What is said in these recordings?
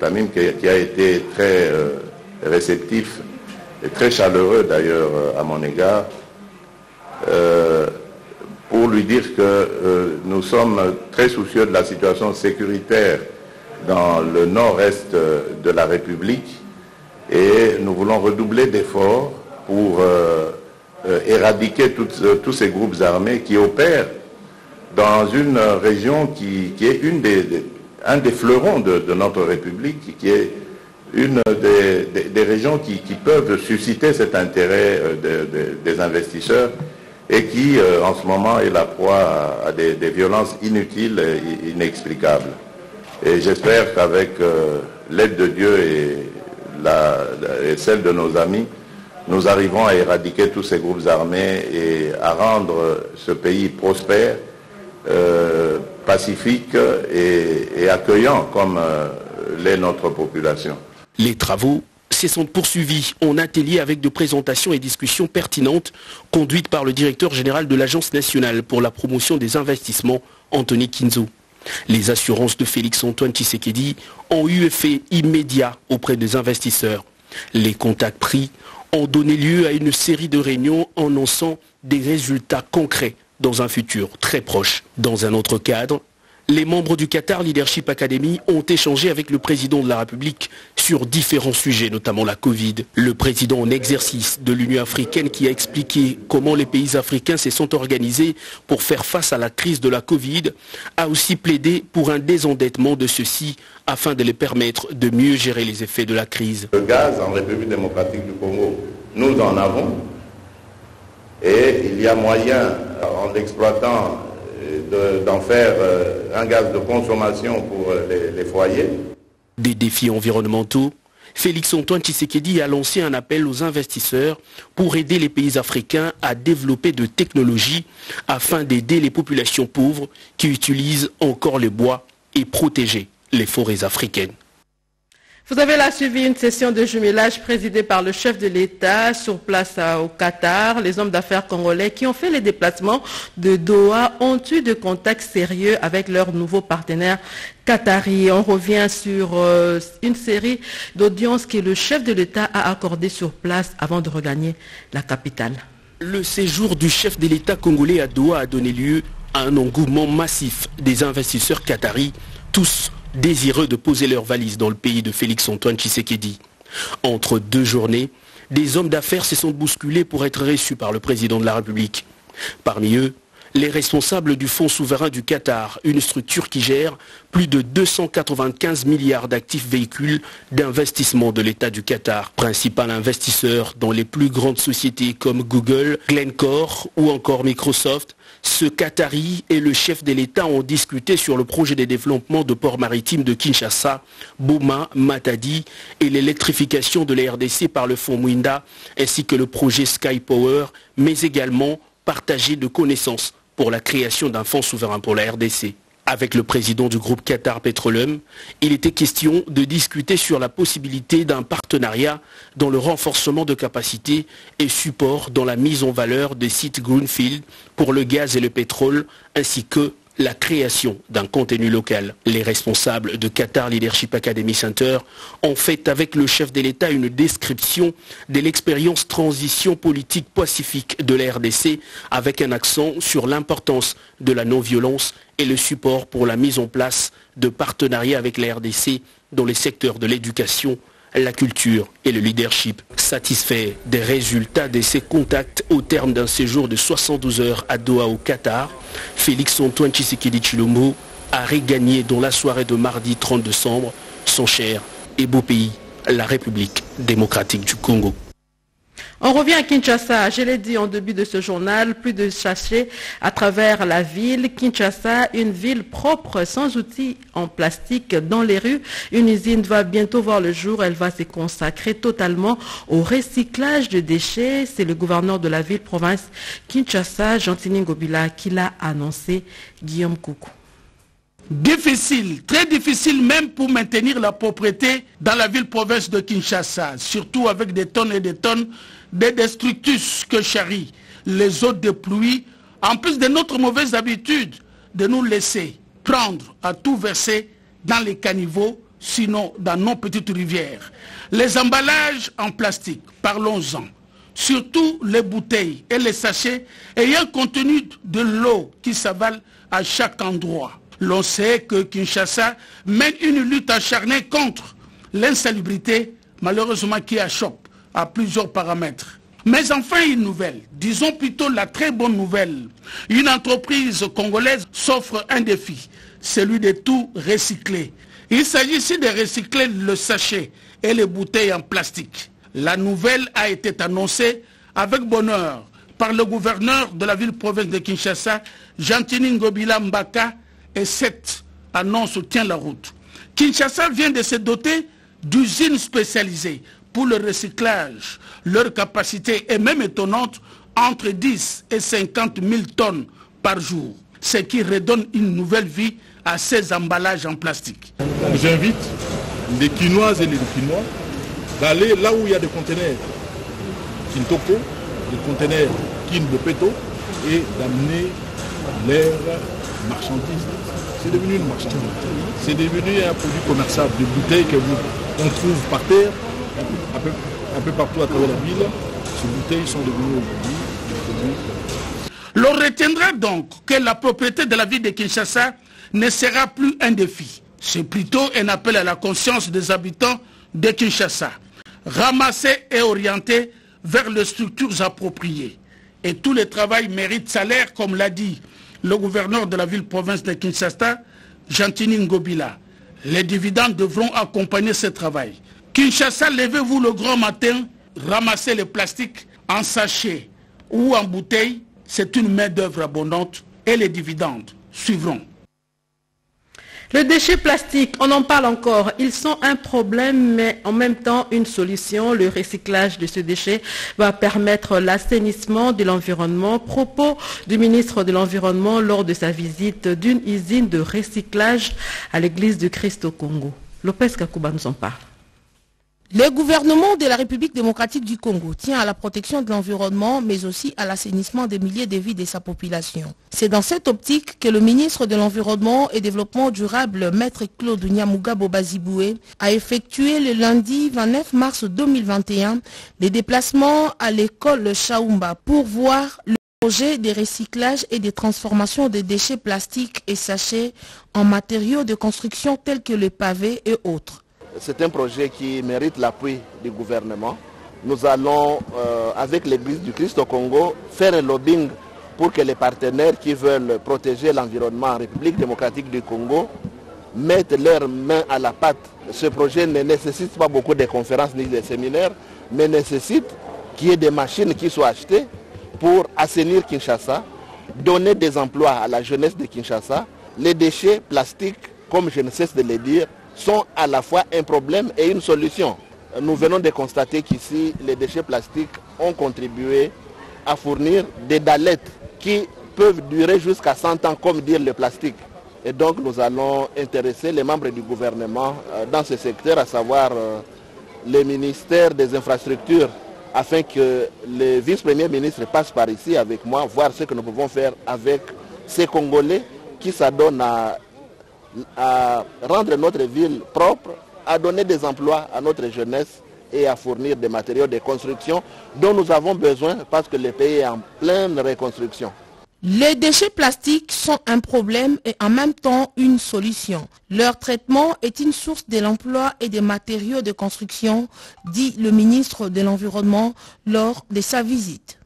Tamim qui a été très réceptif et très chaleureux d'ailleurs à mon égard pour lui dire que nous sommes très soucieux de la situation sécuritaire dans le nord-est de la République et nous voulons redoubler d'efforts pour euh, euh, éradiquer euh, tous ces groupes armés qui opèrent dans une région qui, est une des, un des fleurons de, notre République, qui est une des, régions qui, peuvent susciter cet intérêt des investisseurs et qui, en ce moment, est la proie à, des, violences inutiles et inexplicables. Et j'espère qu'avec l'aide de Dieu et celle de nos amis, nous arrivons à éradiquer tous ces groupes armés et à rendre ce pays prospère, euh, pacifique et, accueillant comme euh, l'est notre population. Les travaux se sont poursuivis en atelier avec de présentations et discussions pertinentes conduites par le directeur général de l'Agence nationale pour la promotion des investissements, Anthony Kinzo. Les assurances de Félix-Antoine Tshisekedi ont eu effet immédiat auprès des investisseurs. Les contacts pris ont donné lieu à une série de réunions annonçant des résultats concrets dans un futur très proche. Dans un autre cadre, les membres du Qatar Leadership Academy ont échangé avec le président de la République sur différents sujets, notamment la Covid. Le président en exercice de l'Union africaine qui a expliqué comment les pays africains se sont organisés pour faire face à la crise de la Covid a aussi plaidé pour un désendettement de ceux-ci afin de les permettre de mieux gérer les effets de la crise. Le gaz en République démocratique du Congo, nous en avons et il y a moyen, en exploitant d'en faire euh, un gaz de consommation pour euh, les, foyers. Des défis environnementaux Félix-Antoine Tshisekedi a lancé un appel aux investisseurs pour aider les pays africains à développer de technologies afin d'aider les populations pauvres qui utilisent encore le bois et protéger les forêts africaines. Vous avez là suivi une session de jumelage présidée par le chef de l'État sur place au Qatar. Les hommes d'affaires congolais qui ont fait les déplacements de Doha ont eu de contacts sérieux avec leurs nouveaux partenaires qataris. On revient sur euh, une série d'audiences que le chef de l'État a accordées sur place avant de regagner la capitale. Le séjour du chef de l'État congolais à Doha a donné lieu à un engouement massif des investisseurs qataris, tous désireux de poser leurs valises dans le pays de Félix-Antoine Tshisekedi. Entre deux journées, des hommes d'affaires se sont bousculés pour être reçus par le président de la République. Parmi eux, les responsables du Fonds souverain du Qatar, une structure qui gère plus de 295 milliards d'actifs véhicules d'investissement de l'État du Qatar, principal investisseur dans les plus grandes sociétés comme Google, Glencore ou encore Microsoft, ce Qatari et le chef de l'État ont discuté sur le projet de développement de ports maritimes de Kinshasa, Bouma, Matadi et l'électrification de la RDC par le fonds Mwinda, ainsi que le projet Sky Power, mais également partager de connaissances pour la création d'un fonds souverain pour la RDC. Avec le président du groupe Qatar Petroleum, il était question de discuter sur la possibilité d'un partenariat dans le renforcement de capacités et support dans la mise en valeur des sites Greenfield pour le gaz et le pétrole, ainsi que la création d'un contenu local. Les responsables de Qatar Leadership Academy Center ont fait avec le chef de l'État une description de l'expérience transition politique pacifique de la RDC avec un accent sur l'importance de la non-violence et le support pour la mise en place de partenariats avec la RDC dans les secteurs de l'éducation, la culture et le leadership. Satisfait des résultats de ces contacts au terme d'un séjour de 72 heures à Doha au Qatar, Félix Antoine Tshisekedi Chilombo a regagné dans la soirée de mardi 30 décembre son cher et beau pays, la République démocratique du Congo. On revient à Kinshasa. Je l'ai dit en début de ce journal, plus de sachets à travers la ville. Kinshasa, une ville propre, sans outils en plastique dans les rues. Une usine va bientôt voir le jour. Elle va se consacrer totalement au recyclage de déchets. C'est le gouverneur de la ville province Kinshasa, Gentini Ngobila, qui l'a annoncé. Guillaume Coucou difficile, très difficile même pour maintenir la propriété dans la ville-province de Kinshasa, surtout avec des tonnes et des tonnes de destructus que charrient les eaux de pluie, en plus de notre mauvaise habitude de nous laisser prendre à tout verser dans les caniveaux sinon dans nos petites rivières. Les emballages en plastique, parlons-en. Surtout les bouteilles et les sachets ayant contenu de l'eau qui s'avale à chaque endroit. L'on sait que Kinshasa mène une lutte acharnée contre l'insalubrité, malheureusement qui achoppe à plusieurs paramètres. Mais enfin une nouvelle, disons plutôt la très bonne nouvelle. Une entreprise congolaise s'offre un défi, celui de tout recycler. Il s'agit ici de recycler le sachet et les bouteilles en plastique. La nouvelle a été annoncée avec bonheur par le gouverneur de la ville-province de Kinshasa, Jantini Ngobila Mbaka, et cette annonce tient la route. Kinshasa vient de se doter d'usines spécialisées pour le recyclage. Leur capacité est même étonnante, entre 10 et 50 000 tonnes par jour, ce qui redonne une nouvelle vie à ces emballages en plastique. J'invite les Quinoises et les Quinois d'aller là où il y a des conteneurs Kintoko, des conteneurs Kin Bopeto et d'amener leurs marchandises. C'est devenu une marchandise. C'est devenu un produit commerçable, des bouteilles que vous, on trouve par terre, un peu, partout à travers la ville. Ces bouteilles sont devenues aujourd'hui des L'on retiendra donc que la propriété de la ville de Kinshasa ne sera plus un défi. C'est plutôt un appel à la conscience des habitants de Kinshasa, ramasser et orienter vers les structures appropriées. Et tout le travail mérite salaire, comme l'a dit le gouverneur de la ville-province de Kinshasa, Jantini Ngobila. Les dividendes devront accompagner ce travail. Kinshasa, levez-vous le grand matin, ramassez le plastique en sachet ou en bouteille. C'est une main-d'œuvre abondante et les dividendes suivront. Le déchet plastique, on en parle encore. Ils sont un problème, mais en même temps une solution. Le recyclage de ce déchet va permettre l'assainissement de l'environnement. Propos du ministre de l'Environnement lors de sa visite d'une usine de recyclage à l'église du Christ au Congo. Lopez Kakouba nous en parle. Le gouvernement de la République démocratique du Congo tient à la protection de l'environnement, mais aussi à l'assainissement des milliers de vies de sa population. C'est dans cette optique que le ministre de l'Environnement et Développement durable, Maître Claude Nyamugabo Baziboué, a effectué le lundi 29 mars 2021 des déplacements à l'école Chaoumba pour voir le projet de recyclage et de transformation des déchets plastiques et sachets en matériaux de construction tels que le pavé et autres. C'est un projet qui mérite l'appui du gouvernement. Nous allons, euh, avec l'Église du Christ au Congo, faire un lobbying pour que les partenaires qui veulent protéger l'environnement en République démocratique du Congo mettent leurs mains à la pâte. Ce projet ne nécessite pas beaucoup de conférences ni de séminaires, mais nécessite qu'il y ait des machines qui soient achetées pour assainir Kinshasa, donner des emplois à la jeunesse de Kinshasa. Les déchets plastiques, comme je ne cesse de le dire, sont à la fois un problème et une solution. Nous venons de constater qu'ici, les déchets plastiques ont contribué à fournir des dalettes qui peuvent durer jusqu'à 100 ans, comme dire le plastique. Et donc nous allons intéresser les membres du gouvernement dans ce secteur, à savoir les ministères des infrastructures, afin que le vice-premier ministre passe par ici avec moi, voir ce que nous pouvons faire avec ces Congolais qui s'adonnent à à rendre notre ville propre, à donner des emplois à notre jeunesse et à fournir des matériaux de construction dont nous avons besoin parce que le pays est en pleine reconstruction. Les déchets plastiques sont un problème et en même temps une solution. Leur traitement est une source de l'emploi et des matériaux de construction, dit le ministre de l'Environnement lors de sa visite.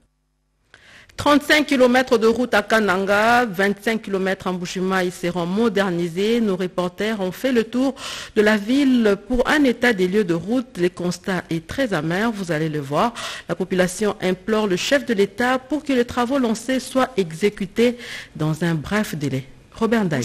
35 km de route à Kananga, 25 km en Bushima, seront modernisés. Nos reporters ont fait le tour de la ville pour un état des lieux de route. Le constat est très amer, vous allez le voir. La population implore le chef de l'État pour que les travaux lancés soient exécutés dans un bref délai. Robert Ndaï.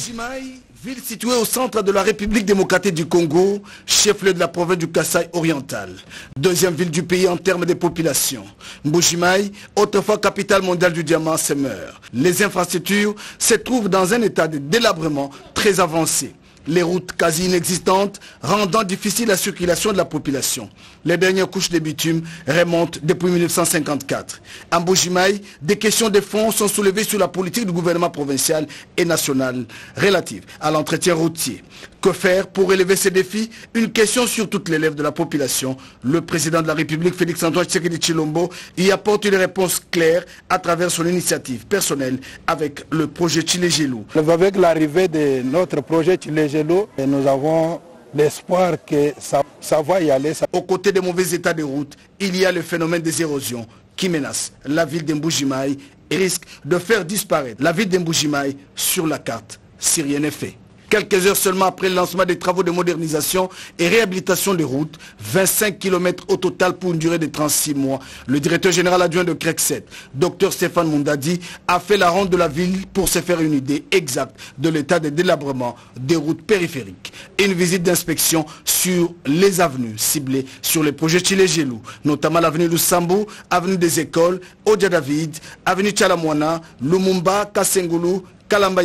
Ville située au centre de la République démocratique du Congo, chef-lieu de la province du Kassai oriental. Deuxième ville du pays en termes de population. Mbujimaï, autrefois capitale mondiale du diamant, se meurt. Les infrastructures se trouvent dans un état de délabrement très avancé. Les routes quasi inexistantes, rendant difficile la circulation de la population. Les dernières couches de bitume remontent depuis 1954. En Boujimaï, des questions de fond sont soulevées sur la politique du gouvernement provincial et national relative à l'entretien routier. Que faire pour élever ces défis? Une question sur toutes les lèvres de la population. Le président de la République, Félix-Antoine Tshisekedi Chilombo, y apporte une réponse claire à travers son initiative personnelle avec le projet Chile-Gelou. Avec l'arrivée de notre projet Chile-Gelou, nous avons l'espoir que ça, ça, va y aller. Aux côtés des mauvais états de route, il y a le phénomène des érosions qui menace la ville d'Emboujimaï et risque de faire disparaître la ville d'Emboujimaï sur la carte si rien n'est fait. Quelques heures seulement après le lancement des travaux de modernisation et réhabilitation des routes, 25 km au total pour une durée de 36 mois, le directeur général adjoint de CREC7, Dr Stéphane Mondadi, a fait la ronde de la ville pour se faire une idée exacte de l'état de délabrement des routes périphériques. Une visite d'inspection sur les avenues ciblées sur les projets Chile-Gelou, notamment l'avenue Lusambo, avenue des Écoles, Odia David, avenue Chalamwana, Lumumba, Kassengulu, Kalamba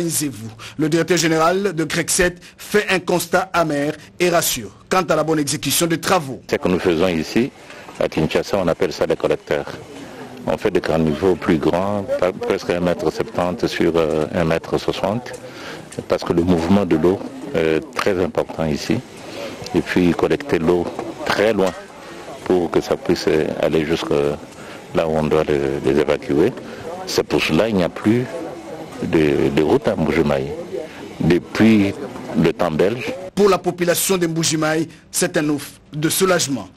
le directeur général de grec fait un constat amer et rassure quant à la bonne exécution des travaux. Ce que nous faisons ici, à Kinshasa, on appelle ça des collecteurs. On fait des caniveaux plus grands, presque 1m70 sur 1m60, parce que le mouvement de l'eau est très important ici. Et puis collecter l'eau très loin pour que ça puisse aller jusque là où on doit les, évacuer. C'est pour cela qu'il n'y a plus de, route à Mboujimaï depuis le temps belge. Pour la population de Mboujimaï, c'est un ouf de soulagement.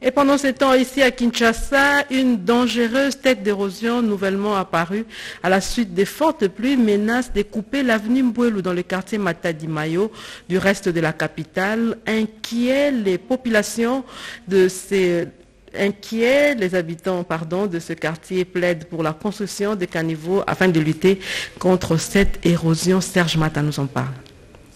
Et pendant ce temps, ici à Kinshasa, une dangereuse tête d'érosion nouvellement apparue à la suite des fortes pluies menace de couper l'avenue Mbouelou dans le quartier Matadi-Mayo du reste de la capitale, inquiet les populations de ces inquiets, les habitants de ce quartier plaident pour la construction de caniveaux afin de lutter contre cette érosion. Serge Mata nous en parle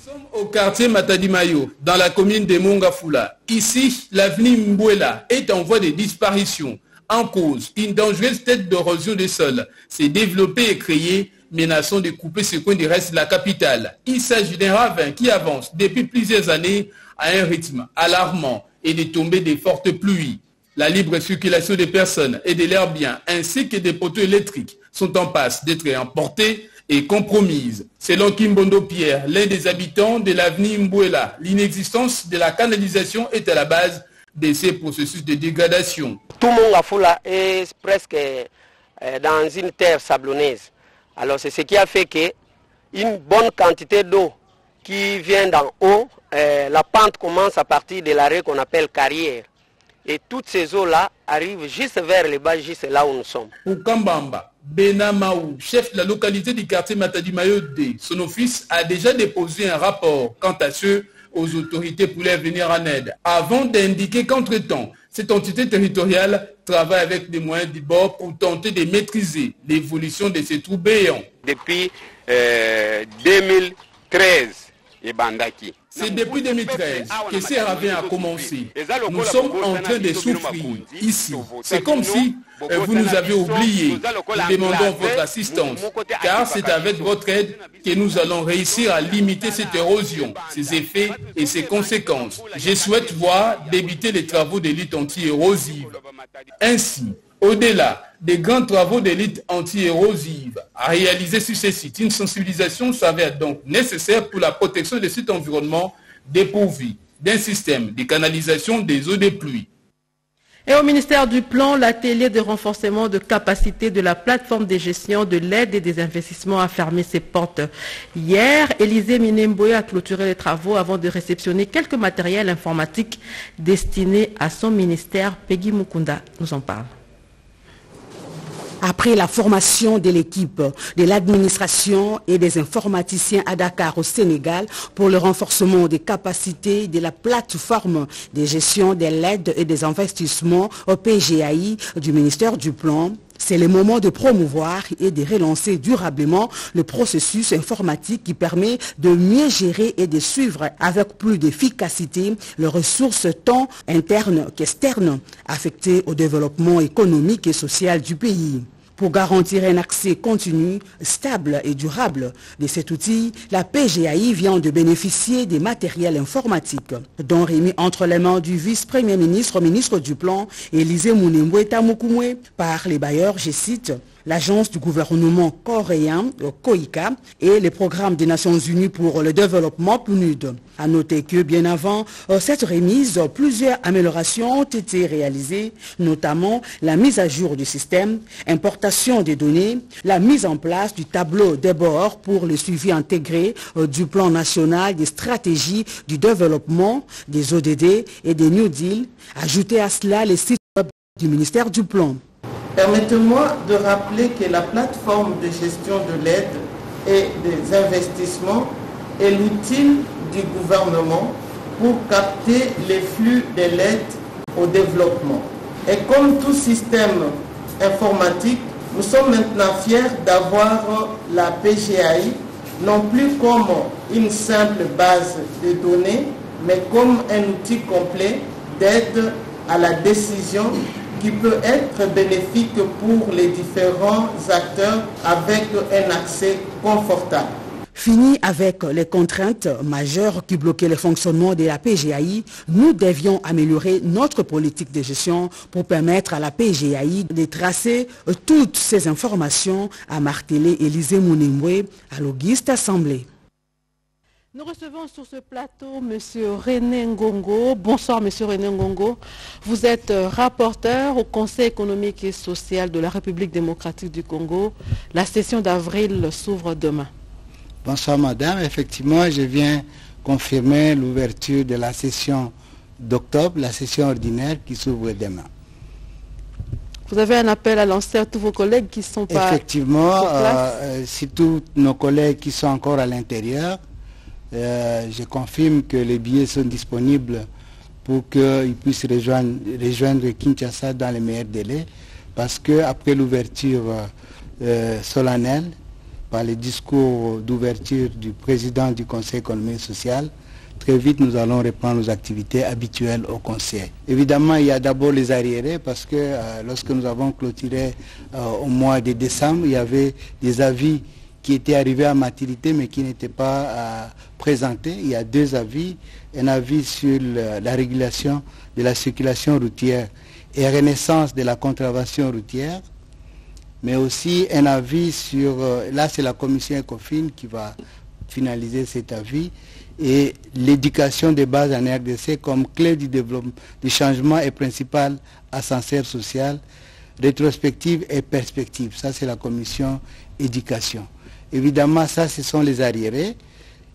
sommes au quartier Matadimayo, dans la commune de Mongafula. Ici, l'avenue Mbouela est en voie de disparition. En cause, une dangereuse tête d'érosion des sols s'est développée et créée, menaçant de couper ce coin du reste de la capitale. Il s'agit d'un ravin qui avance depuis plusieurs années à un rythme alarmant et de tomber des fortes pluies. La libre circulation des personnes et de leurs biens ainsi que des poteaux électriques sont en passe d'être emportés et compromises. Selon Kimbondo Pierre, l'un des habitants de l'avenue Mbouela, l'inexistence de la canalisation est à la base de ces processus de dégradation. Tout le monde à Foula est presque euh, dans une terre sablonneuse. Alors c'est ce qui a fait qu'une bonne quantité d'eau qui vient d'en haut, euh, la pente commence à partir de l'arrêt qu'on appelle carrière. Et toutes ces eaux-là arrivent juste vers les bas, juste là où nous sommes. Pour Kambamba, Benamaou, chef de la localité du quartier Matadimayo D, son office a déjà déposé un rapport quant à ceux aux autorités pour les venir en aide, avant d'indiquer qu'entre-temps, cette entité territoriale travaille avec des moyens du bord pour tenter de maîtriser l'évolution de ces trous béants. Depuis 2013, euh, c'est depuis 2013 que ces ravins a commencé. Nous sommes en train de souffrir ici. C'est comme si euh, vous nous avez oubliés. Nous demandons votre assistance, car c'est avec votre aide que nous allons réussir à limiter cette érosion, ses effets et ses conséquences. Je souhaite voir débuter les travaux d'élite anti-érosive. Ainsi, au-delà des grands travaux d'élite anti-érosive à réaliser sur ces sites, une sensibilisation s'avère donc nécessaire pour la protection de cet environnement dépourvu d'un système de canalisation des eaux des pluies. Et au ministère du Plan, l'atelier de renforcement de capacité de la plateforme de gestion de l'aide et des investissements a fermé ses portes. Hier, Élisée Minemboye a clôturé les travaux avant de réceptionner quelques matériels informatiques destinés à son ministère. Peggy Mukunda nous en parle. Après la formation de l'équipe de l'administration et des informaticiens à Dakar au Sénégal pour le renforcement des capacités de la plateforme de gestion de l'aide et des investissements au PGAI du ministère du Plan, c'est le moment de promouvoir et de relancer durablement le processus informatique qui permet de mieux gérer et de suivre avec plus d'efficacité les ressources tant internes qu'externes affectées au développement économique et social du pays. Pour garantir un accès continu, stable et durable. De cet outil, la PGAI vient de bénéficier des matériels informatiques, dont remis entre les mains du vice-premier ministre, ministre du Plan, Élisée Mounemboueta Mukumwe, par les bailleurs, je cite, l'agence du gouvernement coréen, COICA, et les programmes des Nations Unies pour le développement PNUD. A noter que bien avant euh, cette remise, plusieurs améliorations ont été réalisées, notamment la mise à jour du système, importation des données, la mise en place du tableau des bords pour le suivi intégré euh, du plan national des stratégies du développement, des ODD et des New Deal. Ajouter à cela les sites web du ministère du Plan. Permettez-moi de rappeler que la plateforme de gestion de l'aide et des investissements est l'outil du gouvernement pour capter les flux de l'aide au développement. Et comme tout système informatique, nous sommes maintenant fiers d'avoir la PGAI non plus comme une simple base de données, mais comme un outil complet d'aide à la décision qui peut être bénéfique pour les différents acteurs avec un accès confortable. Fini avec les contraintes majeures qui bloquaient le fonctionnement de la PGAI, nous devions améliorer notre politique de gestion pour permettre à la PGAI de tracer toutes ces informations, a martelé Élisée Mounimbwe à l'Auguste Assemblée. Nous recevons sur ce plateau M. René Ngongo. Bonsoir M. René Ngongo. Vous êtes euh, rapporteur au Conseil économique et social de la République démocratique du Congo. La session d'avril s'ouvre demain. Bonsoir Madame. Effectivement, je viens confirmer l'ouverture de la session d'octobre, la session ordinaire qui s'ouvre demain. Vous avez un appel à lancer à tous vos collègues qui sont pas Effectivement, euh, si tous nos collègues qui sont encore à l'intérieur, euh, je confirme que les billets sont disponibles pour qu'ils puissent rejoindre, Kinshasa dans les meilleurs délais, parce qu'après l'ouverture euh, solennelle, par les discours d'ouverture du président du Conseil économique et social, très vite nous allons reprendre nos activités habituelles au Conseil. Évidemment, il y a d'abord les arriérés parce que euh, lorsque nous avons clôturé au mois de décembre, il y avait des avis qui étaient arrivés à maturité mais qui n'étaient pas euh, présentés. Il y a deux avis. Un avis sur la régulation de la circulation routière et renaissance de la contravention routière, mais aussi un avis sur, euh, là c'est la commission ECOFIN qui va finaliser cet avis, et l'éducation des bases en RDC comme clé du développement, du changement et principal ascenseur social, rétrospective et perspective. Ça c'est la commission éducation. Évidemment, ça, ce sont les arriérés.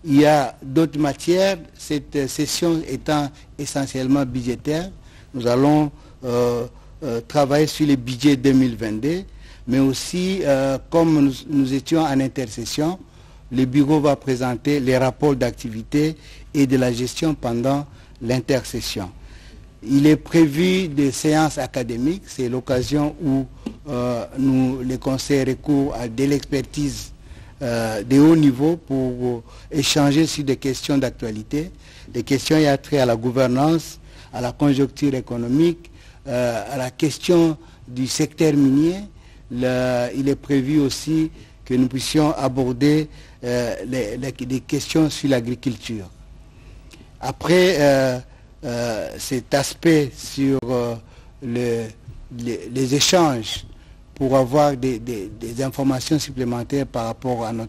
Il y a d'autres matières, cette session étant essentiellement budgétaire. Nous allons euh, euh, travailler sur les budgets 2022, mais aussi, euh, comme nous, nous, étions en intercession, le bureau va présenter les rapports d'activité et de la gestion pendant l'intercession. Il est prévu des séances académiques, c'est l'occasion où nous, les conseils recourent à de l'expertise euh, de haut niveau pour échanger sur des questions d'actualité, des questions y a trait à la gouvernance, à la conjoncture économique, euh, à la question du secteur minier. il est prévu aussi que nous puissions aborder euh, des questions sur l'agriculture. Après cet aspect sur les échanges pour avoir des, informations supplémentaires par rapport à, nos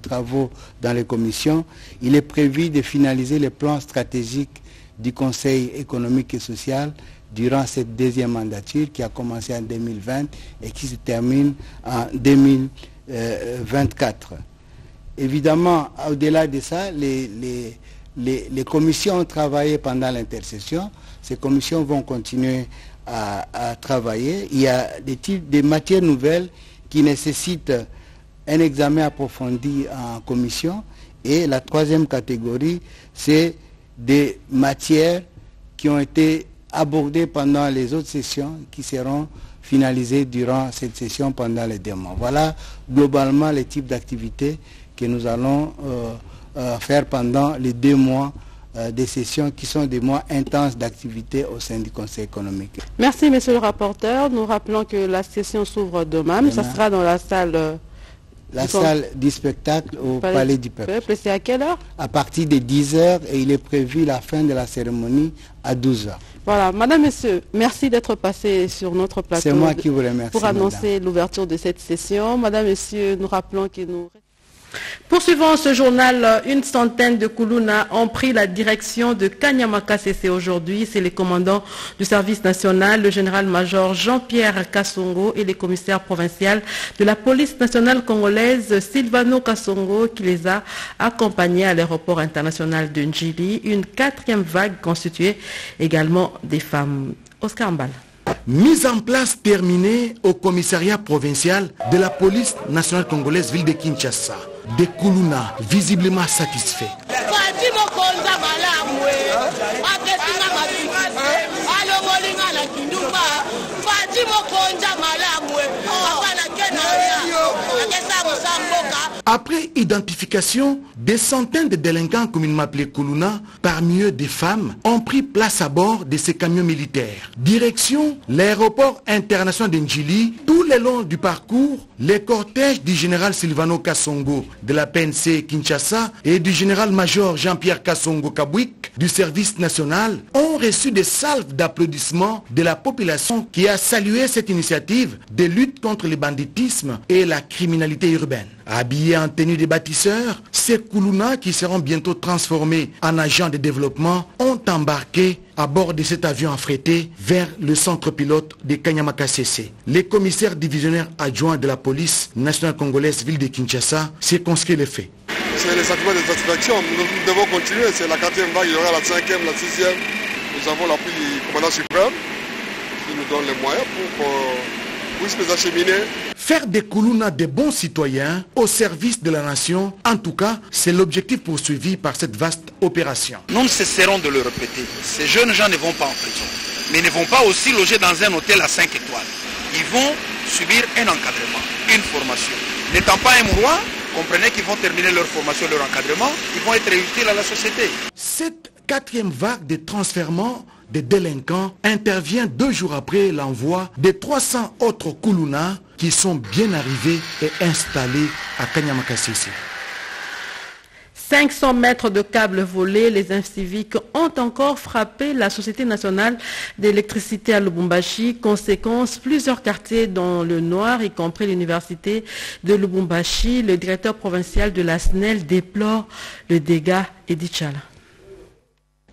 travaux dans les commissions. Il est prévu de finaliser les plans stratégiques du Conseil économique et social durant cette deuxième mandature qui a commencé en 2020 et qui se termine en 2024. Évidemment, au-delà de ça, les, les commissions ont travaillé pendant l'intercession. Ces commissions vont continuer à, travailler. Il y a des, types, des matières nouvelles qui nécessitent un examen approfondi en commission. Et la troisième catégorie, c'est des matières qui ont été abordées pendant les autres sessions qui seront finalisées durant cette session pendant les deux mois. Voilà globalement les types d'activités que nous allons euh, euh, faire pendant les deux mois euh, des sessions qui sont des mois intenses d'activité au sein du Conseil économique. Merci, monsieur le rapporteur. Nous rappelons que la session s'ouvre demain, mais ça sera dans la salle... Euh, la salle du spectacle au Palais, du Peuple. C'est à quelle heure? À partir de 10h et il est prévu la fin de la cérémonie à 12h. Voilà, Madame, Monsieur, merci d'être passé sur notre plateau. C'est moi qui vous remercie. Pour annoncer l'ouverture de cette session. Madame, Monsieur, nous rappelons que nous... Poursuivant ce journal, une centaine de Koulouna ont pris la direction de Kanyamaka CC aujourd'hui. C'est les commandants du service national, le général-major Jean-Pierre Kassongo et les commissaires provinciaux de la police nationale congolaise Silvano Kassongo qui les a accompagnés à l'aéroport international de Njili. Une quatrième vague constituée également des femmes. Oscar Mbal. Mise en place terminée au commissariat provincial de la police nationale congolaise ville de Kinshasa de Kuluna, visiblement satisfait. Après identification, des centaines de délinquants communément appelés Kuluna, parmi eux des femmes, ont pris place à bord de ces camions militaires. Direction l'aéroport international d'Enjili. Tout le long du parcours, les cortèges du général Silvano Kassongo de la PNC Kinshasa et du général-major Jean-Pierre Kassongo Kabwik du service national ont reçu des salves d'applaudissements de la population qui a salué cette initiative de lutte contre le banditisme et la criminalité urbaine. Habillés en tenue de bâtisseurs, ces Koulouna qui seront bientôt transformés en agents de développement ont embarqué à bord de cet avion affrété vers le centre pilote de Kanyamaka CC. Les commissaires divisionnaires adjoints de la police nationale congolaise ville de Kinshasa circonscrit les faits. C'est les sentiments de satisfaction. Nous devons continuer. C'est la quatrième vague, il y aura la cinquième, la sixième. Nous avons l'appui du commandant suprême qui nous donne les moyens pour qu'on puisse les acheminer Faire des Koulouna des bons citoyens au service de la nation, en tout cas, c'est l'objectif poursuivi par cette vaste opération. Nous ne cesserons de le répéter. Ces jeunes gens ne vont pas en prison, mais ne vont pas aussi loger dans un hôtel à 5 étoiles. Ils vont subir un encadrement, une formation. N'étant pas un roi, comprenez qu'ils vont terminer leur formation, leur encadrement, ils vont être utiles à la société. Cette quatrième vague de transfertement des délinquants intervient deux jours après l'envoi de 300 autres Koulouna qui sont bien arrivés et installés à Kanyamakasisi. 500 mètres de câbles volés, les inciviques ont encore frappé la Société nationale d'électricité à Lubumbashi. Conséquence, plusieurs quartiers dans le noir, y compris l'université de Lubumbashi. Le directeur provincial de la SNEL déplore le dégât Edichala.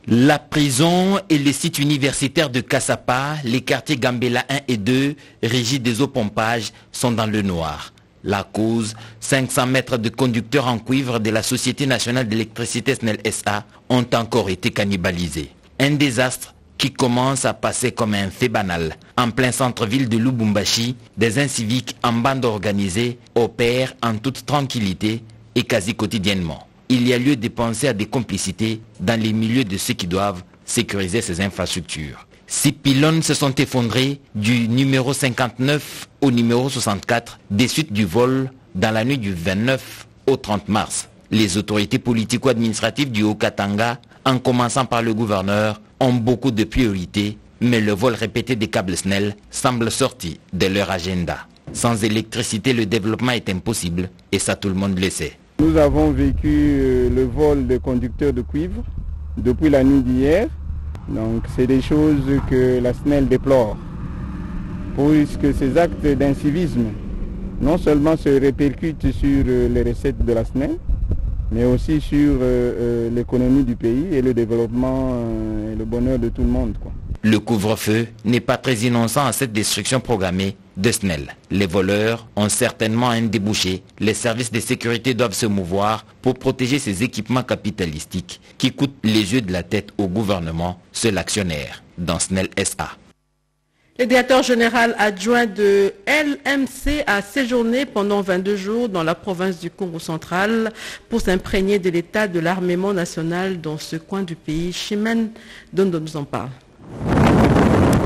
La prison et les sites universitaires de Kassapa, les quartiers Gambela 1 et 2, régis des eaux pompages, sont dans le noir. La cause, 500 mètres de conducteurs en cuivre de la Société nationale d'électricité SNEL SA ont encore été cannibalisés. Un désastre qui commence à passer comme un fait banal. En plein centre-ville de Lubumbashi, des inciviques en bande organisée opèrent en toute tranquillité et quasi quotidiennement il y a lieu de penser à des complicités dans les milieux de ceux qui doivent sécuriser ces infrastructures. Six pylônes se sont effondrés du numéro 59 au numéro 64 des suites du vol dans la nuit du 29 au 30 mars. Les autorités politico-administratives du Haut-Katanga, en commençant par le gouverneur, ont beaucoup de priorités, mais le vol répété des câbles SNEL semble sorti de leur agenda. Sans électricité, le développement est impossible, et ça tout le monde le sait. Nous avons vécu euh, le vol de conducteurs de cuivre depuis la nuit d'hier. Donc c'est des choses que la SNEL déplore. Puisque ces actes d'incivisme non seulement se répercutent sur euh, les recettes de la SNEL, mais aussi sur euh, l'économie du pays et le développement et le bonheur de tout le monde. Le couvre-feu n'est pas très innocent à cette destruction programmée de SNEL. Les voleurs ont certainement un débouché. Les services de sécurité doivent se mouvoir pour protéger ces équipements capitalistiques qui coûtent les yeux de la tête au gouvernement, seul actionnaire dans SNEL SA. Le directeur général adjoint de LMC a séjourné pendant 22 jours dans la province du Congo central pour s'imprégner de l'état de l'armement national dans ce coin du pays. Chimène Dondo nous en parle.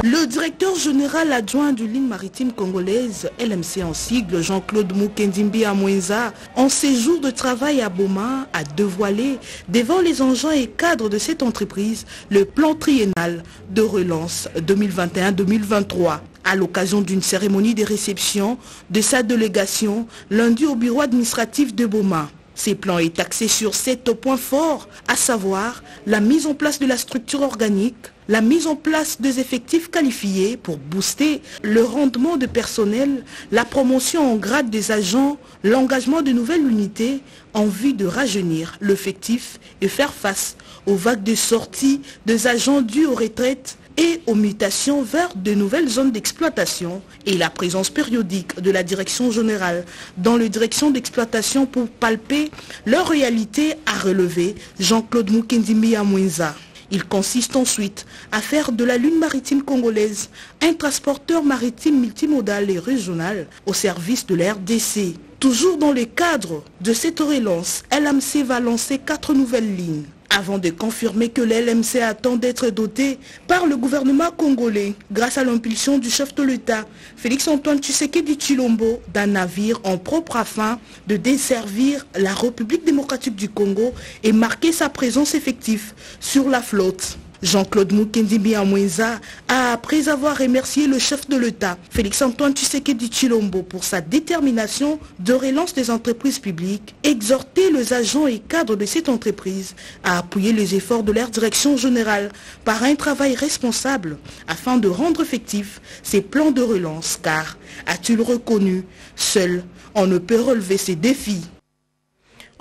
Le directeur général adjoint de ligne maritime congolaise, LMC en sigle, Jean-Claude Mukendimbi Amouenza, en séjour de travail à Boma, a dévoilé devant les engins et cadres de cette entreprise le plan triennal de relance 2021-2023 à l'occasion d'une cérémonie de réception de sa délégation lundi au bureau administratif de Boma. Ces plans est axé sur sept points forts, à savoir la mise en place de la structure organique, la mise en place des effectifs qualifiés pour booster le rendement de personnel, la promotion en grade des agents, l'engagement de nouvelles unités en vue de rajeunir l'effectif et faire face aux vagues de sortie des agents dus aux retraites et aux mutations vers de nouvelles zones d'exploitation et la présence périodique de la direction générale dans les directions d'exploitation pour palper leur réalité à relever Jean-Claude Mukendimi Amouinza. Il consiste ensuite à faire de la Lune maritime congolaise un transporteur maritime multimodal et régional au service de la RDC. Toujours dans le cadre de cette relance, LMC va lancer quatre nouvelles lignes avant de confirmer que l'LMC attend d'être doté par le gouvernement congolais grâce à l'impulsion du chef de l'État, Félix-Antoine Tshisekedi Chilombo, d'un navire en propre afin de desservir la République démocratique du Congo et marquer sa présence effective sur la flotte. Jean-Claude Mukendi Amouenza a, après avoir remercié le chef de l'État, Félix-Antoine Tshisekedi Chilombo, pour sa détermination de relance des entreprises publiques, exhorté les agents et cadres de cette entreprise à appuyer les efforts de leur direction générale par un travail responsable afin de rendre effectifs ces plans de relance, car, a-t-il reconnu, seul on ne peut relever ces défis.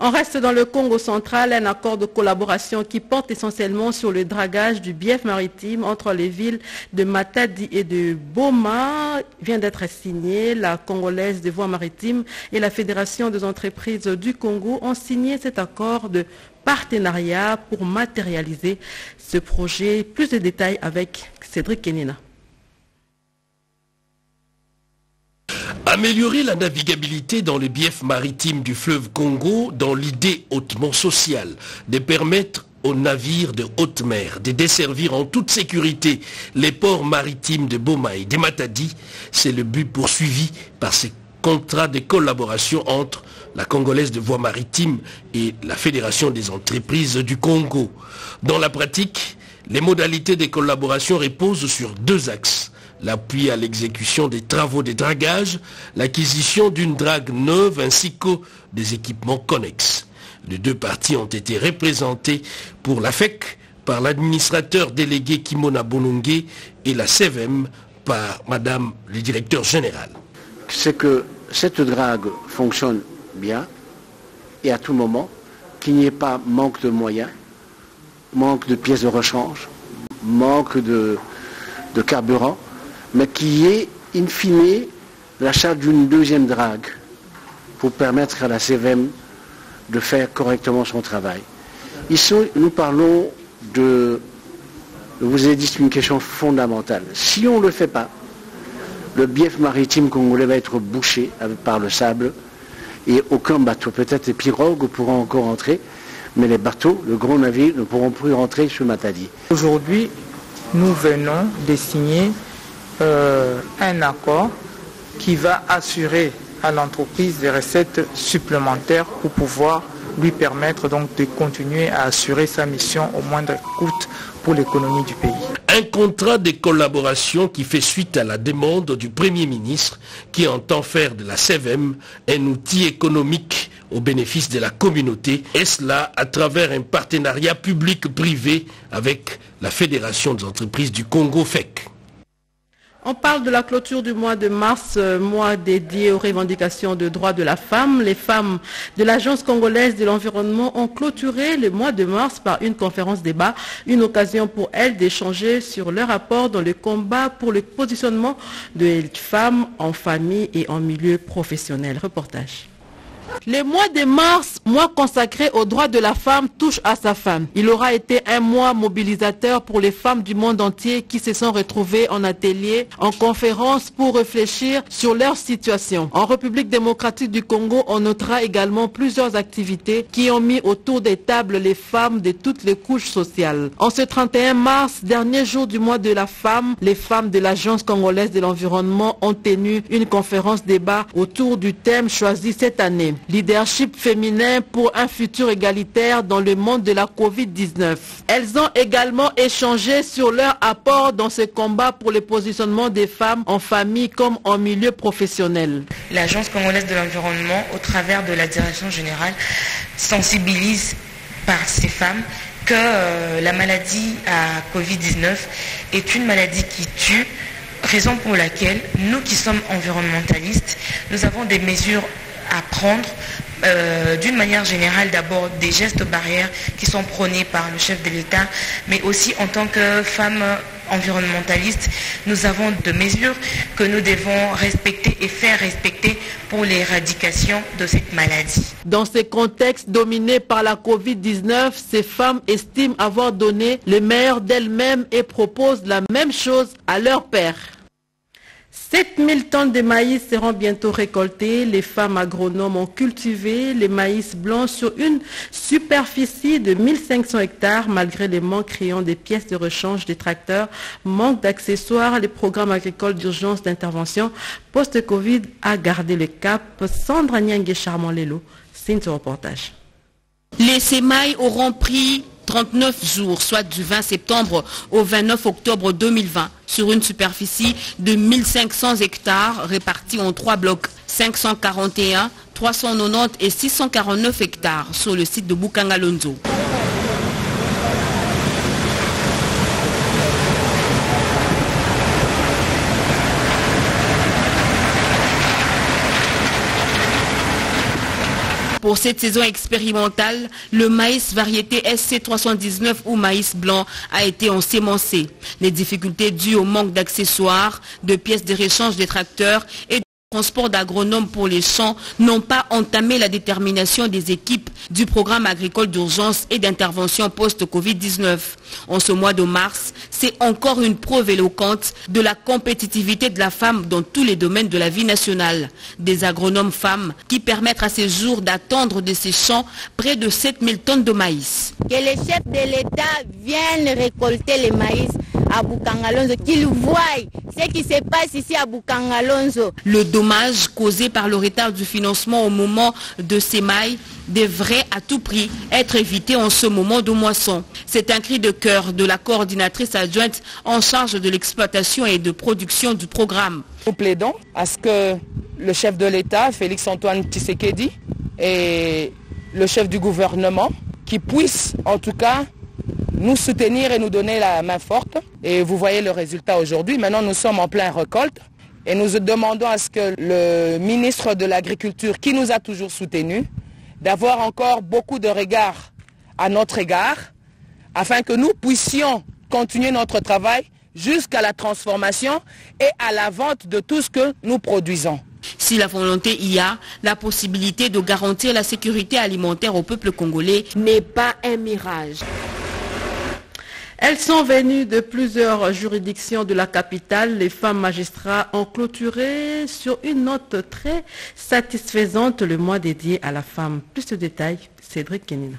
On reste dans le Congo central, un accord de collaboration qui porte essentiellement sur le dragage du bief maritime entre les villes de Matadi et de Boma vient d'être signé. La Congolaise des voies maritimes et la Fédération des entreprises du Congo ont signé cet accord de partenariat pour matérialiser ce projet. Plus de détails avec Cédric Kenina. Améliorer la navigabilité dans les biefs maritimes du fleuve Congo dans l'idée hautement sociale de permettre aux navires de haute mer de desservir en toute sécurité les ports maritimes de Boma et de Matadi, c'est le but poursuivi par ces contrats de collaboration entre la Congolaise de voies maritimes et la Fédération des entreprises du Congo. Dans la pratique, les modalités de collaboration reposent sur deux axes l'appui à l'exécution des travaux de dragage, l'acquisition d'une drague neuve ainsi que des équipements connexes. Les deux parties ont été représentées pour la FEC par l'administrateur délégué Kimona Bonongue et la CEVEM par Madame le directeur général. C'est que cette drague fonctionne bien et à tout moment, qu'il n'y ait pas manque de moyens, manque de pièces de rechange, manque de carburant, mais qui est in fine l'achat d'une deuxième drague pour permettre à la CVM de faire correctement son travail. Ici, nous parlons de, vous avez dit, une question fondamentale. Si on ne le fait pas, le bief maritime congolais va être bouché par le sable et aucun bateau, peut-être les pirogues pourront encore entrer, mais les bateaux, le gros navire, ne pourront plus rentrer sur Matadi. Aujourd'hui, nous venons de signer euh, un accord qui va assurer à l'entreprise des recettes supplémentaires pour pouvoir lui permettre donc de continuer à assurer sa mission au moindre coût pour l'économie du pays. Un contrat de collaboration qui fait suite à la demande du Premier ministre qui entend faire de la CEVEM un outil économique au bénéfice de la communauté, et cela à travers un partenariat public-privé avec la Fédération des entreprises du Congo FEC. On parle de la clôture du mois de mars, euh, mois dédié aux revendications de droits de la femme. Les femmes de l'Agence congolaise de l'environnement ont clôturé le mois de mars par une conférence débat, une occasion pour elles d'échanger sur leur rapport dans le combat pour le positionnement des femmes en famille et en milieu professionnel. Reportage. Le mois de mars, mois consacré aux droits de la femme, touche à sa fin. Il aura été un mois mobilisateur pour les femmes du monde entier qui se sont retrouvées en atelier, en conférence pour réfléchir sur leur situation. En République démocratique du Congo, on notera également plusieurs activités qui ont mis autour des tables les femmes de toutes les couches sociales. En ce 31 mars, dernier jour du mois de la femme, les femmes de l'Agence congolaise de l'environnement ont tenu une conférence débat autour du thème choisi cette année leadership féminin pour un futur égalitaire dans le monde de la Covid-19. Elles ont également échangé sur leur apport dans ce combat pour le positionnement des femmes en famille comme en milieu professionnel. L'Agence congolaise de l'environnement, au travers de la direction générale, sensibilise par ces femmes que euh, la maladie à Covid-19 est une maladie qui tue, raison pour laquelle nous qui sommes environnementalistes, nous avons des mesures à prendre euh, d'une manière générale d'abord des gestes barrières qui sont prônés par le chef de l'État, mais aussi en tant que femme environnementaliste, nous avons de mesures que nous devons respecter et faire respecter pour l'éradication de cette maladie. Dans ce contexte dominé par la Covid-19, ces femmes estiment avoir donné le meilleur d'elles-mêmes et proposent la même chose à leur père. 7000 tonnes de maïs seront bientôt récoltées. Les femmes agronomes ont cultivé les maïs blancs sur une superficie de 1500 hectares malgré les manques criants des pièces de rechange des tracteurs, manque d'accessoires. Les programmes agricoles d'urgence d'intervention post-Covid a gardé le cap. Sandra Nyangé Charmant Lelo, c'est un reportage. Les sémailles auront pris 39 jours, soit du 20 septembre au 29 octobre 2020, sur une superficie de 1500 hectares répartis en trois blocs, 541, 390 et 649 hectares sur le site de Bukangalonzo. Pour cette saison expérimentale, le maïs variété SC319 ou maïs blanc a été ensémencé. Les difficultés dues au manque d'accessoires, de pièces de réchange des tracteurs et transport d'agronomes pour les champs n'ont pas entamé la détermination des équipes du programme agricole d'urgence et d'intervention post-Covid-19. En ce mois de mars, c'est encore une preuve éloquente de la compétitivité de la femme dans tous les domaines de la vie nationale. Des agronomes femmes qui permettent à ces jours d'attendre de ces champs près de 7000 tonnes de maïs. Que les chefs de l'État viennent récolter le maïs à Bukangalonzo, qu'ils voient ce qui se passe ici à Bukangalonzo. Le dommage causé par le retard du financement au moment de ces mailles devrait à tout prix être évité en ce moment de moisson. C'est un cri de cœur de la coordinatrice adjointe en charge de l'exploitation et de production du programme. Nous plaidons à ce que le chef de l'État, Félix-Antoine Tshisekedi, et le chef du gouvernement, qui puissent en tout cas nous soutenir et nous donner la main forte. Et vous voyez le résultat aujourd'hui. Maintenant, nous sommes en plein récolte. Et nous demandons à ce que le ministre de l'Agriculture, qui nous a toujours soutenus, d'avoir encore beaucoup de regards à notre égard, afin que nous puissions continuer notre travail jusqu'à la transformation et à la vente de tout ce que nous produisons. Si la volonté y a, la possibilité de garantir la sécurité alimentaire au peuple congolais n'est pas un mirage. Elles sont venues de plusieurs juridictions de la capitale. Les femmes magistrats ont clôturé sur une note très satisfaisante le mois dédié à la femme. Plus de détails, Cédric Kenina.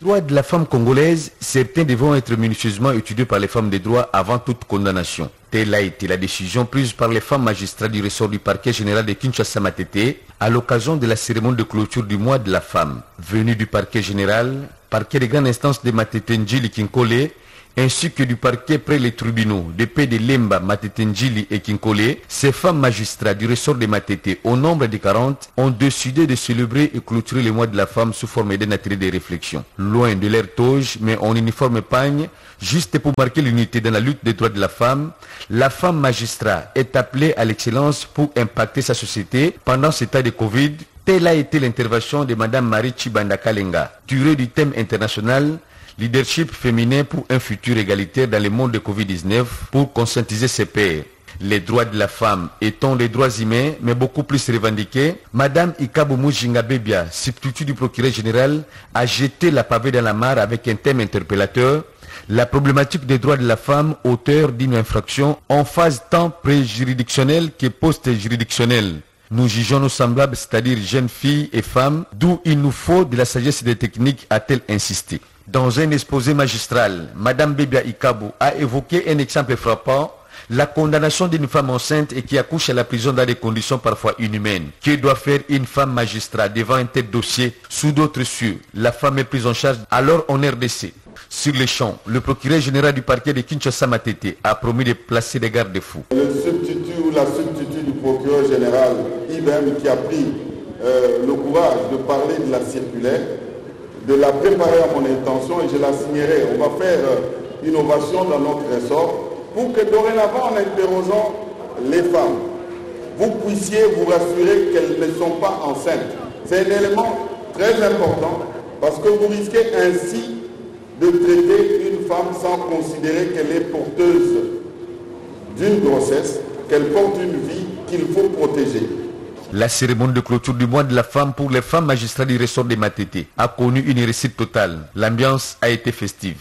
Droits de la femme congolaise, certains devront être minutieusement étudiés par les femmes des droits avant toute condamnation. Telle a été la décision prise par les femmes magistrats du ressort du parquet général de Kinshasa Matete à l'occasion de la cérémonie de clôture du mois de la femme. Venus du parquet général, parquet de grande instance de Matete Njili Kinkole, ainsi que du parquet près les tribunaux de paix de Lemba, Matetenjili et Kinkole, ces femmes magistrats du ressort de Matete, au nombre de 40, ont décidé de célébrer et clôturer le mois de la femme sous forme d'un atelier de réflexion. Loin de leur toge, mais en uniforme pagne, juste pour marquer l'unité dans la lutte des droits de la femme, la femme magistrat est appelée à l'excellence pour impacter sa société pendant ce temps de Covid. Telle a été l'intervention de Mme Marie Chibanda Kalenga, durée du thème international Leadership féminin pour un futur égalitaire dans le monde de Covid-19 pour conscientiser ses pairs. Les droits de la femme étant les droits humains, mais beaucoup plus revendiqués, Madame Ikabu Mujinga Bebia, substitut du procureur général, a jeté la pavée dans la mare avec un thème interpellateur la problématique des droits de la femme auteur d'une infraction en phase tant pré-juridictionnelle que post-juridictionnelle. Nous jugeons nos semblables, c'est-à-dire jeunes filles et femmes, d'où il nous faut de la sagesse des techniques, a-t-elle insisté. Dans un exposé magistral, Madame Bebia Ikabu a évoqué un exemple frappant la condamnation d'une femme enceinte et qui accouche à la prison dans des conditions parfois inhumaines. Que doit faire une femme magistrat devant un tel dossier? Sous d'autres cieux La femme est prise en charge alors en RDC. Sur les champs, le procureur général du parquet de Kinshasa Matete a promis de placer des garde-fous. Le substitut ou la substitut du procureur général, IBM, qui a pris euh, le courage de parler de la circulaire, de la préparer à mon intention et je la signerai. On va faire euh, innovation dans notre ressort pour que dorénavant, en interrogeant les femmes, vous puissiez vous rassurer qu'elles ne sont pas enceintes. C'est un élément très important parce que vous risquez ainsi de traiter une femme sans considérer qu'elle est porteuse d'une grossesse, qu'elle porte une vie qu'il faut protéger. La cérémonie de clôture du mois de la femme pour les femmes magistrats du ressort des Matete a connu une réussite totale. L'ambiance a été festive.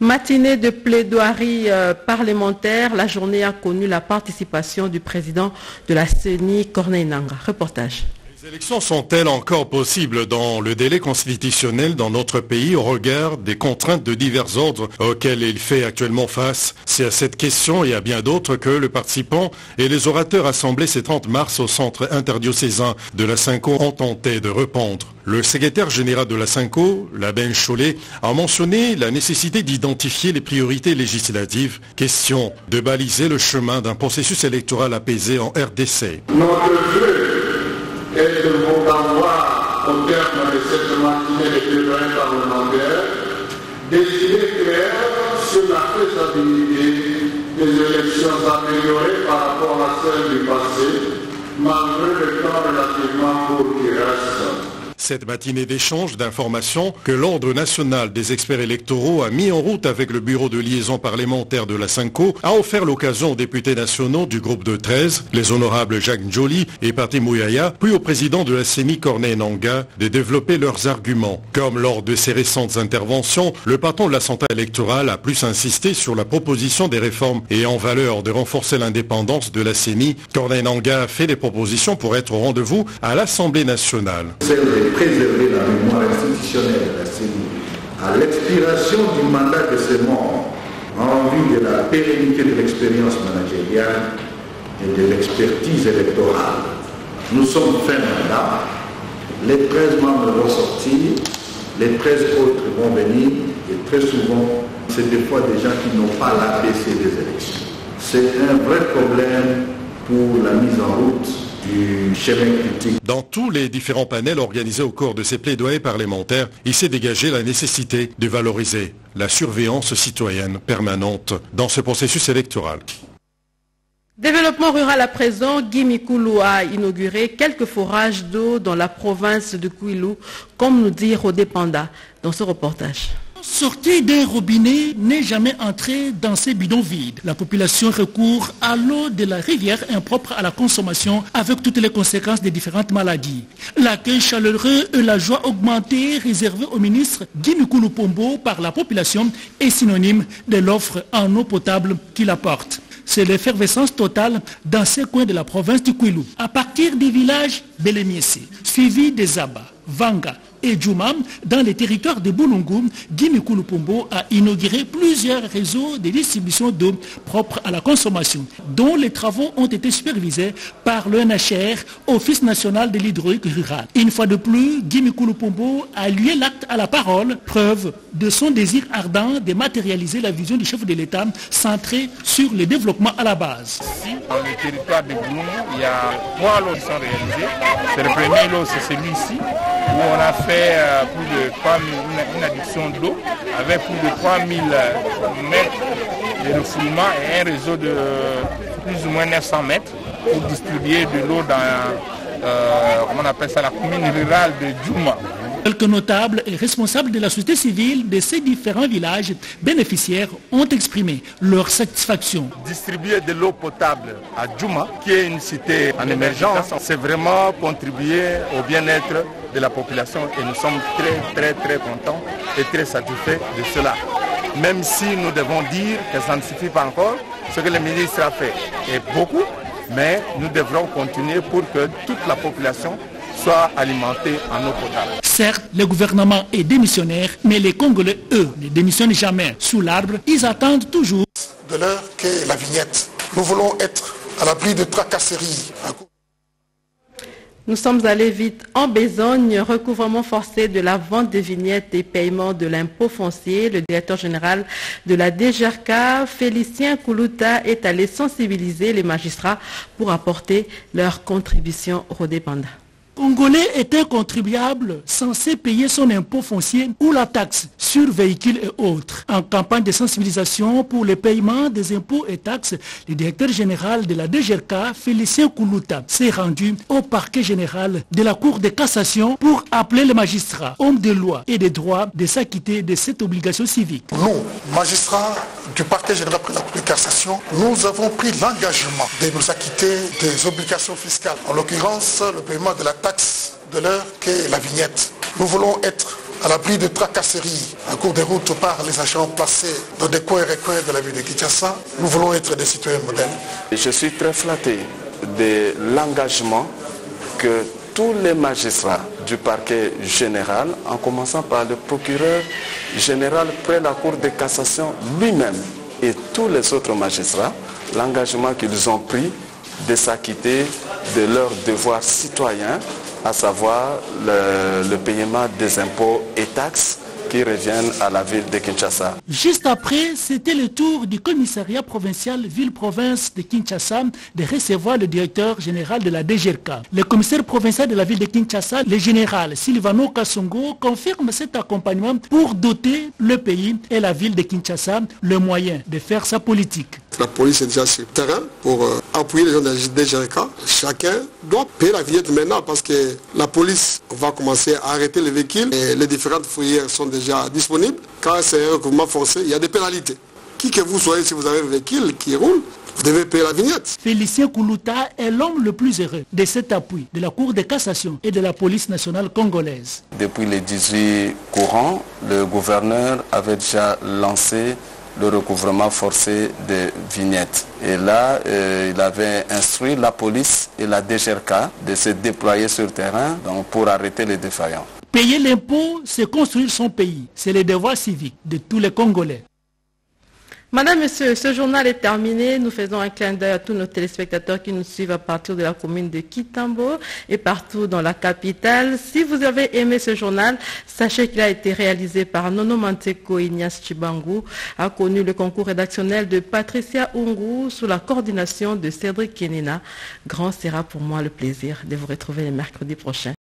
Matinée de plaidoirie euh, parlementaire, la journée a connu la participation du président de la CENI, Corneille Nanga. Reportage. Les élections sont-elles encore possibles dans le délai constitutionnel dans notre pays au regard des contraintes de divers ordres auxquelles il fait actuellement face? C'est à cette question et à bien d'autres que le participant et les orateurs assemblés ce 30 mars au centre interdiocésain de la Cinco ont tenté de répondre. Le secrétaire général de la Cinco, Ben Cholet, a mentionné la nécessité d'identifier les priorités législatives, question de baliser le chemin d'un processus électoral apaisé en RDC et de vous avoir, au terme de cette matinée de plaidoyer parlementaire, décider clair sur la faisabilité des élections améliorées par rapport à celles du passé, malgré le temps relativement court qui reste. Cette matinée d'échange d'informations que l'Ordre national des experts électoraux a mis en route avec le bureau de liaison parlementaire de la Cinco a offert l'occasion aux députés nationaux du groupe de 13, les honorables Jacques Njoli et Pati Mouyaya, puis au président de la CENI Corneille Nanga, de développer leurs arguments. Comme lors de ses récentes interventions, le patron de la santé électorale a plus insisté sur la proposition des réformes et en valeur de renforcer l'indépendance de la CENI. Corneille Nanga a fait des propositions pour être au rendez-vous à l'Assemblée nationale préserver la mémoire institutionnelle de la CENI à l'expiration du mandat de ces membres en vue de la pérennité de l'expérience managériale et de l'expertise électorale. Nous sommes fin mandat, les 13 membres vont sortir, les 13 autres vont venir et très souvent, c'est des fois des gens qui n'ont pas l'APC des élections. C'est un vrai problème pour la mise en route dans tous les différents panels organisés au cours de ces plaidoyers parlementaires, il s'est dégagé la nécessité de valoriser la surveillance citoyenne permanente dans ce processus électoral. Développement rural à présent, Guy Mikoulou a inauguré quelques forages d'eau dans la province de Kouilou, comme nous dit Rodé Panda dans ce reportage. Sortir d'un robinet n'est jamais entré dans ces bidons vides. La population recourt à l'eau de la rivière impropre à la consommation avec toutes les conséquences des différentes maladies. L'accueil chaleureux et la joie augmentée réservée au ministre Pombo par la population est synonyme de l'offre en eau potable qu'il apporte c'est l'effervescence totale dans ces coins de la province du Kouilou. À partir des villages Belemiesi, suivi des Abba, Vanga, et Djoumam, dans les territoires de Boulungu, Guy Pombo a inauguré plusieurs réseaux de distribution d'eau propre à la consommation, dont les travaux ont été supervisés par le NHR, Office national de l'hydraulique rurale. Une fois de plus, Guy Pombo a lié l'acte à la parole, preuve de son désir ardent de matérialiser la vision du chef de l'État centrée sur le développement à la base. Dans le territoire de il y a trois lots qui sont réalisés. C'est le premier lot, c'est celui-ci, où on a fait euh, plus de 3000, une, addiction d'eau avec plus de 3000 mètres de refoulement et un réseau de plus ou moins 900 mètres pour distribuer de l'eau dans, euh, la commune rurale de Djouma. Quelques notables et responsables de la société civile de ces différents villages bénéficiaires ont exprimé leur satisfaction. Distribuer de l'eau potable à Djouma, qui est une cité en émergence, c'est vraiment contribuer au bien-être de la population et nous sommes très très très contents et très satisfaits de cela. Même si nous devons dire que ça ne suffit pas encore, ce que le ministre a fait est beaucoup, mais nous devrons continuer pour que toute la population soit alimentée en eau potable. Certes, le gouvernement est démissionnaire, mais les Congolais, eux, ne démissionnent jamais. Sous l'arbre, ils attendent toujours. De l'heure qu'est la vignette, nous voulons être à l'abri de tracasseries. Nous sommes allés vite en besogne, recouvrement forcé de la vente des vignettes et paiement de l'impôt foncier. Le directeur général de la DGRK, Félicien Koulouta, est allé sensibiliser les magistrats pour apporter leur contribution au dépendant. Congolais est un contribuable censé payer son impôt foncier ou la taxe sur véhicules et autres. En campagne de sensibilisation pour le paiement des impôts et taxes, le directeur général de la DGRK, Félicien Koulouta, s'est rendu au parquet général de la Cour de cassation pour appeler les magistrats, hommes de loi et des droits, de s'acquitter de cette obligation civique. Nous, magistrats du parquet général de la Cour de cassation, nous avons pris l'engagement de nous acquitter des obligations fiscales, en l'occurrence le paiement de la de l'heure qu'est la vignette. Nous voulons être à l'abri de tracasseries à cours de route par les agents placés dans des coins et recoins de la ville de Kinshasa. Nous voulons être des citoyens modèles. Je suis très flatté de l'engagement que tous les magistrats du parquet général, en commençant par le procureur général près la Cour de cassation lui-même et tous les autres magistrats, l'engagement qu'ils ont pris de s'acquitter de leurs devoirs citoyens, à savoir le, paiement des impôts et taxes qui reviennent à la ville de Kinshasa. Juste après, c'était le tour du commissariat provincial ville-province de Kinshasa de recevoir le directeur général de la DGRK. Le commissaire provincial de la ville de Kinshasa, le général Silvano Kassongo, confirme cet accompagnement pour doter le pays et la ville de Kinshasa le moyen de faire sa politique. La police est déjà sur le terrain pour euh, appuyer les gens de la DGRK. Chacun doit payer la vignette maintenant parce que la police va commencer à arrêter les véhicules et les différentes fourrières sont déjà disponibles. Quand c'est un recouvrement forcé, il y a des pénalités. Qui que vous soyez, si vous avez un véhicule qui roule, vous devez payer la vignette. Félicien Koulouta est l'homme le plus heureux de cet appui de la Cour de cassation et de la police nationale congolaise. Depuis le 18 courant, le gouverneur avait déjà lancé le recouvrement forcé des vignettes. Et là, euh, il avait instruit la police et la DGRK de se déployer sur le terrain pour arrêter les défaillants. Payer l'impôt, c'est construire son pays. C'est le devoir civique de tous les Congolais. Madame, Monsieur, ce journal est terminé. Nous faisons un clin d'œil à tous nos téléspectateurs qui nous suivent à partir de la commune de Kitambo et partout dans la capitale. Si vous avez aimé ce journal, sachez qu'il a été réalisé par Nono Manteko Ignace Chibangu, a connu le concours rédactionnel de Patricia Ungu sous la coordination de Cédric Kenina. Grand sera pour moi le plaisir de vous retrouver le mercredi prochain.